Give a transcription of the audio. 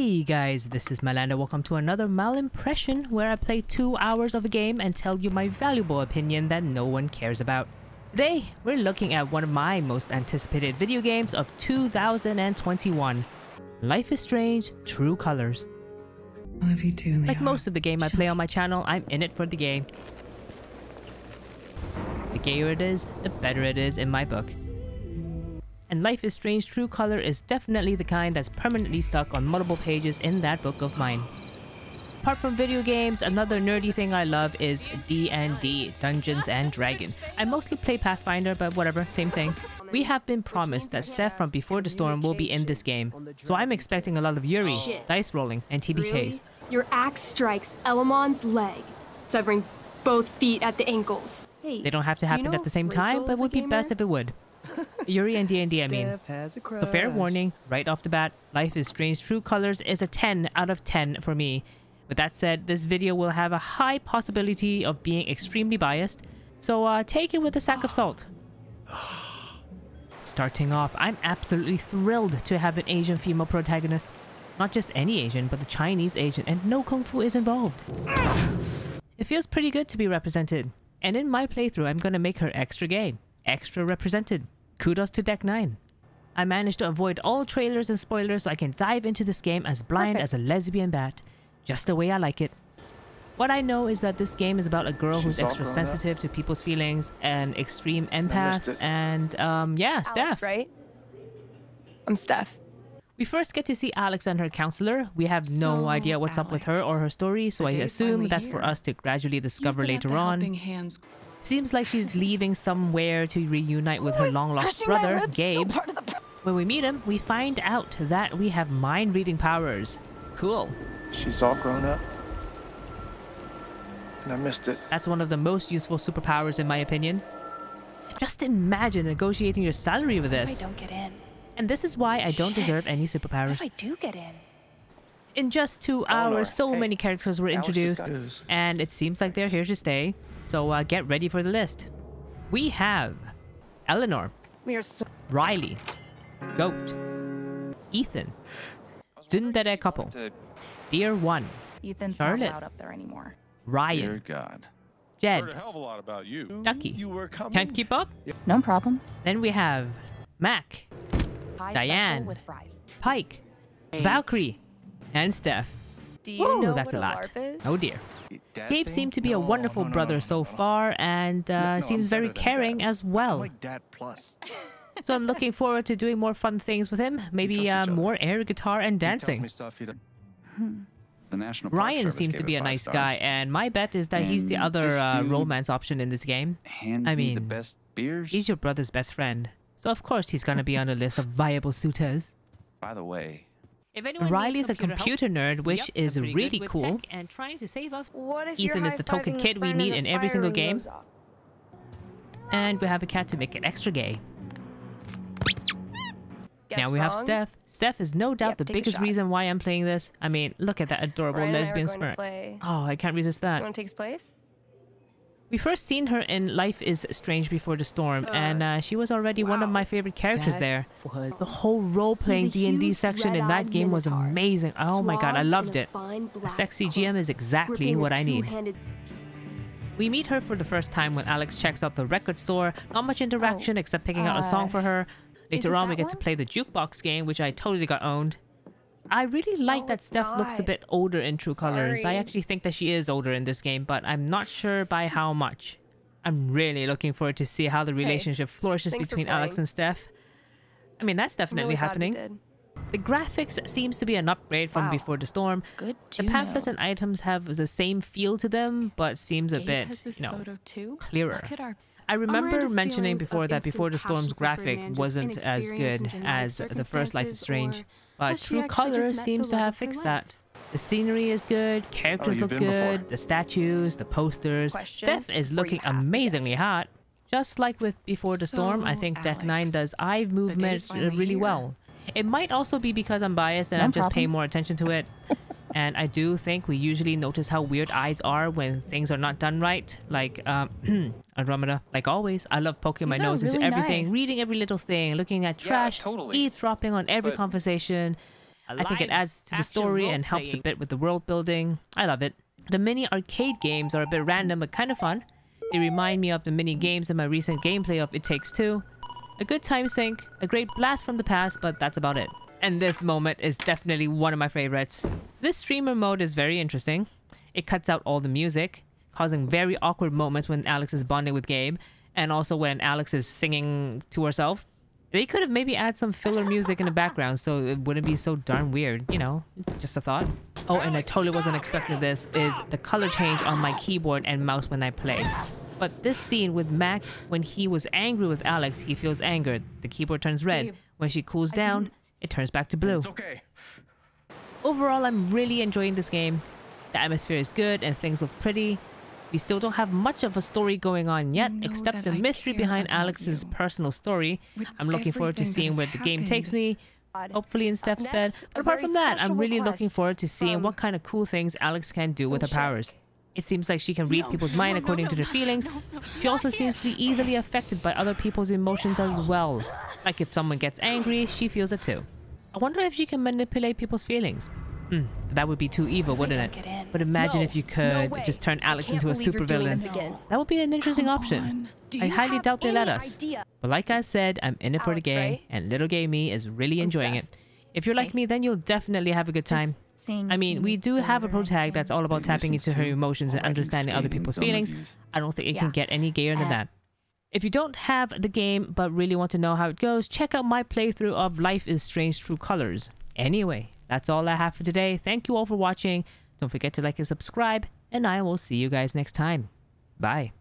Hey guys, this is Mylandah. Welcome to another Myl Impression where I play two hours of a game and tell you my valuable opinion that no one cares about. Today, we're looking at one of my most anticipated video games of 2021 Life is Strange True Colors. Love you too, Leon. Like most of the game I play on my channel, I'm in it for the game. The gayer it is, the better it is in my book. And Life is Strange True Color is definitely the kind that's permanently stuck on multiple pages in that book of mine. Apart from video games, another nerdy thing I love is D&D, Dungeons and Dragon. I mostly play Pathfinder, but whatever, same thing. We have been promised that Steph from Before the Storm will be in this game, so I'm expecting a lot of Yuri, Shit. dice rolling, and TBKs. Really? Your axe strikes Elamon's leg, severing both feet at the ankles. Hey, They don't have to do you happen know at the same time, but would be gamer? best if it would. Yuri and D&D, I mean. Steph has a So fair warning, right off the bat, Life is Strange True Colors is a 10 out of 10 for me. With that said, this video will have a high possibility of being extremely biased, so uh, take it with a sack of salt. Starting off, I'm absolutely thrilled to have an Asian female protagonist. Not just any Asian, but the Chinese Asian, and no Kung Fu is involved. It feels pretty good to be represented. And in my playthrough, I'm gonna make her extra gay, extra represented. Kudos to Deck 9. I managed to avoid all trailers and spoilers so I can dive into this game as blind as a lesbian bat, just the way I like it. What I know is that this game is about a girl who's She's all extra sensitive to people's feelings, an extreme missed empath, and um, yeah, Alex, Steph. right? I'm Steph. We first get to see Alex and her counselor. We have no idea what's up with her or her story, so I assume finally that's for us to gradually discover You've been at later on. Helping Hands Seems like she's leaving somewhere to reunite with her long lost brother, Gabe. part of the pro- When we meet him, we find out that we have mind reading powers. Cool. She's all grown up. And I missed it. That's one of the most useful superpowers in my opinion. Just imagine negotiating your salary with If I don't get in. And this is why I don't Shit. deserve any What if superpowers. I do get in? In just two Eleanor, hours, so hey, many characters were introduced, and it seems like they're here to stay. So uh, get ready for the list. We have Eleanor, We are so. Riley, Goat, Ethan, Tsundere couple, Dear One, Ethan's Charlotte. not allowed up there anymore. Ryan, Dear God. Jed, a hell of a lot about you. Duckie. You were coming. Can't keep up? No problem. Then we have Mac, Pie Diane. special with fries. Pike, Valkyrie, and Steph. Do you Whoa, know that's what a lot. LARP is? Oh dear. Gabe thing? seemed to be a wonderful no, no, brother no, so no, no. far and uh, No, no, seems I'm very caring that. as I'm well. like Dad plus. So I'm looking forward to doing more fun things with him. Maybe uh, more air guitar and dancing. me stuff he don't- The National Park Ryan Service seems to be a nice stars. guy, and my bet is that he's the other uh, romance option in this game. Hands I me the mean, best beers. He's your brother's best friend. So of course he's gonna be on the list of viable suitors. By the way, Riley's a computer nerd, which Yep, is I'm pretty good really cool. and trying to save up. What if Ethan is the token kid we need in every single game. And we have a cat to make it extra gay. Guess now we have? Steph. Steph is no doubt the to take a biggest reason why I'm playing this. I mean, look at that adorable Ryan and I are lesbian smirk. Oh, I can't resist You that. want to take his place? We first seen her in Life is Strange Before the Storm, and uh, she was already one of my favorite characters That there. was- The whole role-playing D&D section in that game was amazing. Oh my god, I loved it. A sexy GM is exactly what I need. We meet her for the first time when Alex checks out the record store. Not much interaction except picking out a song uh, for her. Later on, we get to play the jukebox game, which I totally got owned. I really like No, that it's Steph looks a bit older in True Colors. I actually think that she is older in this game, but I'm not sure by how much. I'm really looking forward to see how the relationship flourishes between Alex and Steph. I mean, that's definitely really happening. The graphics seems to be an upgrade from Wow. Before the Storm. Good The to pamphlets know. and items have the same feel to them, but seems a Gabe bit, has you know, photo too. clearer. Look at our I remember Miranda's mentioning before that Before the Storm's graphic wasn't as good as the first Life is Strange, or but has True actually just Colors seems to have fixed that. The scenery is good, characters you've look good, before. the statues, the posters. Questions Steph is looking have to guess. amazingly hot. Just like with Before the Storm, I So, think Deck 9 does eye movement really here. well. It might also be because I'm biased and No I'm just paying more attention to it. and I do think we usually notice how weird eyes are when things are not done right. Like um, Andromeda. Like always, I love poking my These are nose into everything, nice. reading every little thing, looking at trash, totally. eavesdropping on every But- conversation. I think it adds to the story and helps a bit with the world building. I love it. The mini arcade games are a bit random but kind of fun. They remind me of the mini games in my recent gameplay of It Takes Two. A good time sink, a great blast from the past, but that's about it. And this moment is definitely one of my favorites. This streamer mode is very interesting. It cuts out all the music, causing very awkward moments when Alex is bonding with Gabe, and also when Alex is singing to herself. They could have maybe add some filler music in the background so it wouldn't be so darn weird, you know, just a thought. Oh, and I totally wasn't expecting this, is the color change on my keyboard and mouse when I play. But this scene with Mac, when he was angry with Alex, he feels angered. The keyboard turns red. When she cools down, it turns back to blue. It's okay. Overall, I'm really enjoying this game. The atmosphere is good and things look pretty. We still don't have much of a story going on yet, know except the I mystery behind Alex's you. personal story. With I'm looking forward to seeing has where the game takes me. Hopefully in Steph's bed. next, But apart from that, I'm really looking forward to seeing what kind of cool things Alex can do with her some powers. It seems like she can read people's mind according to their feelings. She also seems to be easily affected by other people's emotions as well. Like if someone gets angry, she feels it too. I wonder if she can manipulate people's feelings. Hmm, that would be too evil, wouldn't it? But imagine No, if you could just turn Alex into a supervillain. That would be an interesting Come option. I highly doubt they let us. idea? But like I said, I'm in it for the Alex, game, right? and little gay me is really enjoying it. If you're like Okay. me, then you'll definitely have a good time. Just I mean, we do have a pro tag that's all about tapping into her emotions and understanding other people's feelings. I don't think it can get any gayer than that. If you don't have the game but really want to know how it goes, check out my playthrough of Life is Strange True Colors. Anyway, that's all I have for today. Thank you all for watching. Don't forget to like and subscribe, and I will see you guys next time. Bye.